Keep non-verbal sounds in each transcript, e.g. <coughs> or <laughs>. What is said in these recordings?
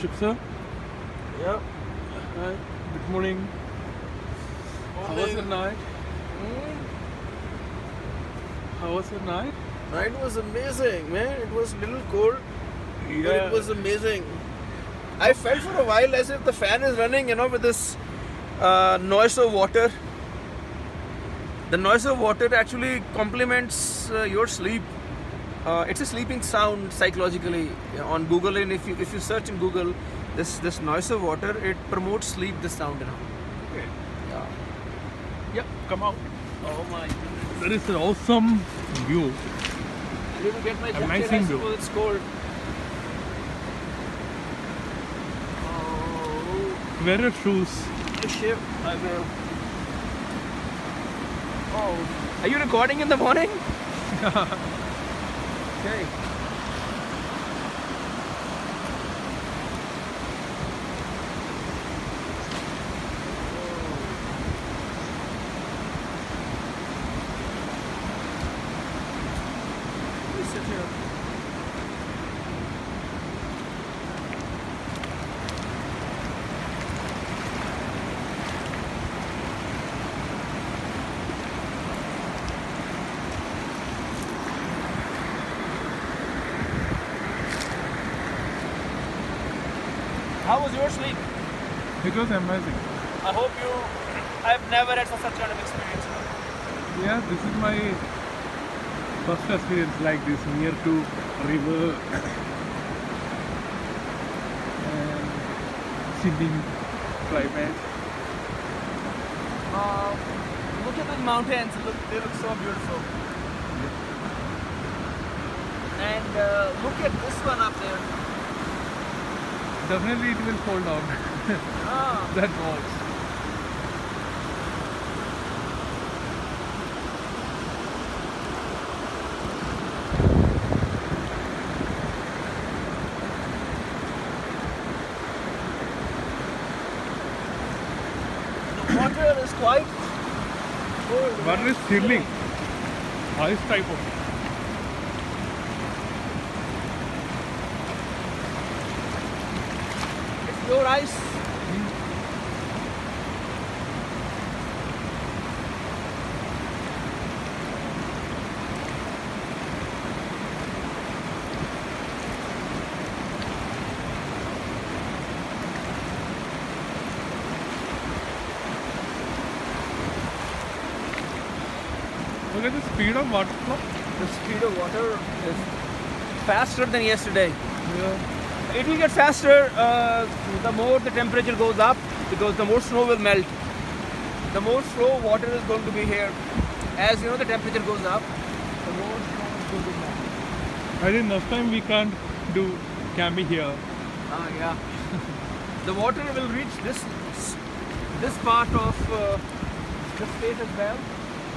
Ship sir. Yep. Good morning. How was your night? How was your night? Night was amazing, man. It was a little cold, but it was amazing. I felt for a while as if the fan is running, you know, with this uh, noise of water. The noise of water actually complements uh, your sleep. Uh, it's a sleeping sound psychologically on Google, and if you if you search in Google, this this noise of water it promotes sleep. This sound, you know. Okay. Yeah. Yep. Come out. Oh my goodness. There is an awesome view. I need to get my jacket. Amazing I view. suppose it's cold. Oh. Wear your shoes. The ship. I will. Oh. Are you recording in the morning? <laughs> okay. Sit here. How was your sleep? It was amazing. I hope you. I've never had such kind of experience. Yeah, this is my first experience like this near to river <coughs> and chilling climate. Um, look at the mountains. Look, they look so beautiful. And uh, look at this one up there. Definitely it will fall down. <laughs> Ah, that the water is quite cold. One is chilling. Ice type of. Your ice. Look at the speed of water flow. The speed of water is faster than yesterday. Yeah. It will get faster uh, the more the temperature goes up because the more snow will melt. The more slow water is going to be here. As you know, the temperature goes up, the more snow is going to melt. I think next time we can't do camping here. Ah, yeah. <laughs> the water will reach this this part of uh, the state as well.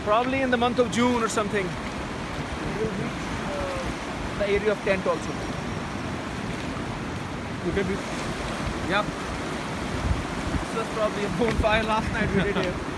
Probably in the month of June or something. It will reach uh, the area of tent also. Look at this. Yep. This was probably a bonfire last night we did here.